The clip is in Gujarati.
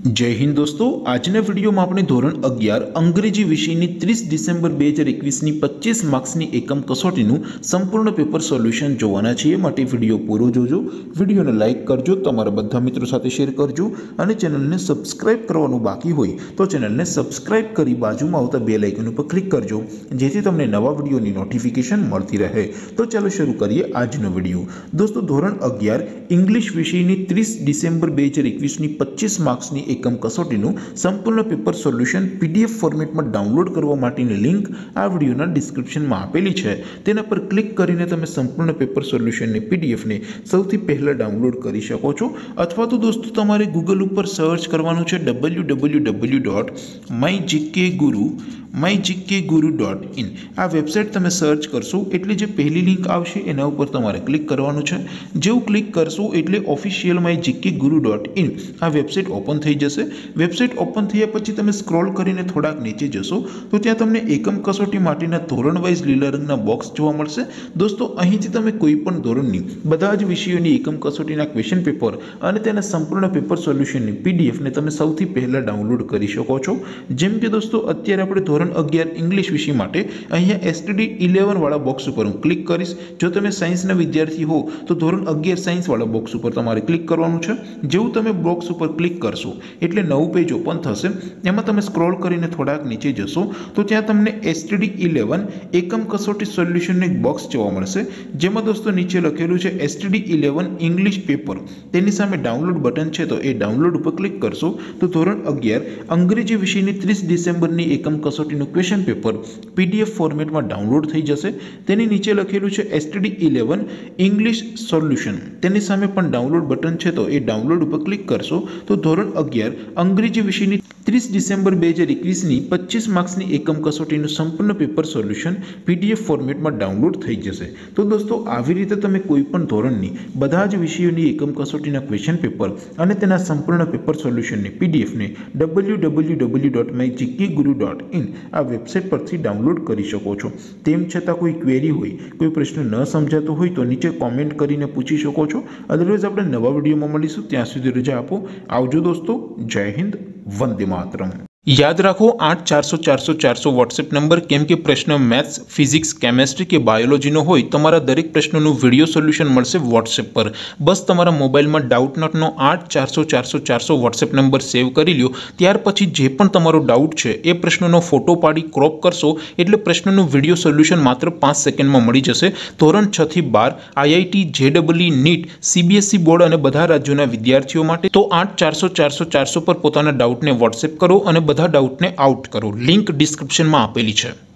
જય હિન્દ દોસ્તો, આજના વિડીયોમાં આપણે ધોરણ અગિયાર અંગ્રેજી વિષયની ત્રીસ ડિસેમ્બર બે હજાર એકવીસની પચીસ માર્ક્સની એકમ કસોટીનું સંપૂર્ણ પેપર સોલ્યુશન જોવાના છીએ. માટે વીડિયો પૂરો જોજો. વિડીયોને લાઇક કરજો, તમારા બધા મિત્રો સાથે શેર કરજો અને ચેનલને સબસ્ક્રાઇબ કરવાનું બાકી હોય તો ચેનલને સબસ્ક્રાઇબ કરી બાજુમાં આવતા બે લાઇકન ઉપર ક્લિક કરજો, જેથી તમને નવા વિડીયોની નોટિફિકેશન મળતી રહે. તો ચાલો શરૂ કરીએ આજનો વીડિયો. દોસ્તો, ધોરણ અગિયાર ઇંગ્લિશ વિષયની ત્રીસ ડિસેમ્બર બે હજાર એકવીસની પચીસ માર્ક્સની એકમ કસોટીનું સંપૂર્ણ પેપર સોલ્યુશન પીડીએફ ફોર્મેટમાં ડાઉનલોડ કરવા માટેની લિંક આ વિડીયોના ડિસ્ક્રિપ્શનમાં આપેલી છે. તેના પર ક્લિક કરીને તમે સંપૂર્ણ પેપર સોલ્યુશનની પીડીએફને સૌથી પહેલાં ડાઉનલોડ કરી શકો છો. અથવા તો દોસ્તો, તમારે ગૂગલ ઉપર સર્ચ કરવાનું છે W W W dot my GK guru my GK guru dot in આ વેબસાઇટ તમે સર્ચ કરશો એટલે જે પહેલી લિંક આવશે એના ઉપર તમારે ક્લિક કરવાનું છે. જેવું ક્લિક કરશો એટલે official my GK guru dot in આ વેબસાઇટ ઓપન થઈ જશે. વેબસાઇટ ઓપન થયા પછી તમે સ્ક્રોલ કરીને થોડાક નીચે જશો, તો ત્યાં તમને એકમ કસોટી માટેના ધોરણ વાઇઝ લીલા રંગના બોક્સ જોવા મળશે. દોસ્તો, અહીંથી તમે કોઈ પણ ધોરણની બધા જ વિષયોની એકમ કસોટીના ક્વેશ્ચન પેપર અને તેના સંપૂર્ણ પેપર સોલ્યુશનની પીડીએફને તમે સૌથી પહેલાં ડાઉનલોડ કરી શકો છો. જેમ કે દોસ્તો, અત્યારે આપણે ધોરણ અગિયાર ઇંગ્લિશ વિષય માટે અહીંયા એસટીડી ઇલેવનવાળા બોક્સ ઉપર હું ક્લિક કરીશ. જો તમે સાયન્સના વિદ્યાર્થી હો, તો ધોરણ અગિયાર સાયન્સવાળા બોક્સ ઉપર તમારે ક્લિક કરવાનું છે. જેવું તમે બોક્સ ઉપર ક્લિક કરશો, એટલે નવું પેજ ઓપન થશે. એમાં તમે સ્ક્રોલ કરીને થોડાક નીચે જશો, તો ત્યાં તમને એસટીડી ઇલેવન એકમ કસોટી સોલ્યુશનનું એક બોક્સ જોવા મળશે. જેમાં દોસ્તો નીચે લખેલું છે એસટીડી ઇલેવન ઇંગ્લિશ પેપર તેની સામે ડાઉનલોડ બટન છે, તો એ ડાઉનલોડ ઉપર ક્લિક કરશો. તો ધોરણ અગિયાર અંગ્રેજી વિષયની ત્રીસ ડિસેમ્બરની એકમ કસોટીનું ક્વેશ્ચન પેપર પીડીએફ ફોર્મેટમાં ડાઉનલોડ થઈ જશે. તેની નીચે લખેલું છે એસટીડી ઇલેવન ઇંગ્લિશ સોલ્યુશન તેની સામે પણ ડાઉનલોડ બટન છે, તો એ ડાઉનલોડ ઉપર ક્લિક કરશો. તો ધોરણ અગિયાર અંગ્રેજી વિષયની ત્રીસ ડિસેમ્બર બે હજાર એકવીસની પચીસ માર્ક્સની એકમ કસોટીનું સંપૂર્ણ પેપર સોલ્યુશન પીડીએફ ફોર્મેટમાં ડાઉનલોડ થઈ જશે. તો દોસ્તો, આવી રીતે તમે કોઈપણ ધોરણની બધા જ વિષયોની એકમ કસોટીના ક્વેશ્ચન પેપર અને તેના સંપૂર્ણ પેપર સોલ્યુશનની પીડીએફને W W W dot my GK guru dot in આ વેબસાઇટ પરથી ડાઉનલોડ કરી શકો છો. તેમ છતાં કોઈ ક્વેરી હોય, કોઈ પ્રશ્ન ન સમજાતો હોય તો નીચે કોમેન્ટ કરીને પૂછી શકો છો. અદરવાઇઝ આપણે નવા વિડીયોમાં મળીશું. ત્યાં સુધી રજા આપો. આવજો દોસ્તો. જય હિન્દ. વંદે માતરમ. યાદ રાખો, આઠ, ચારસો ચારસો ચારસો વોટ્સએપ નંબર કેમ કે પ્રશ્ન મેથ્સ ફિઝિક્સ કેમેસ્ટ્રી કે બાયોલોજીનો હોય, તમારા દરેક પ્રશ્નોનું વીડિયો સોલ્યુશન મળશે વોટ્સએપ પર. બસ તમારા મોબાઈલમાં ડાઉટ નોટનો આઠ, ચારસો ચારસો ચારસો વોટ્સએપ નંબર સેવ કરી લ્યો. ત્યાર પછી જે પણ તમારો ડાઉટ છે, એ પ્રશ્નનો ફોટો પાડી ક્રોપ કરશો, એટલે પ્રશ્નનું વીડિયો સોલ્યુશન માત્ર પાંચ સેકન્ડમાં મળી જશે. ધોરણ છથી બાર આઈઆઈટી જેડબલઈ નીટ સીબીએસઈ બોર્ડ અને બધા રાજ્યોના વિદ્યાર્થીઓ માટે. તો આઠ, ચારસો ચારસો ચારસો પર પોતાના ડાઉટને વોટ્સએપ કરો અને બધા ડાઉટને આઉટ કરો. લિંક ડિસ્ક્રિપ્શનમાં આપેલી છે.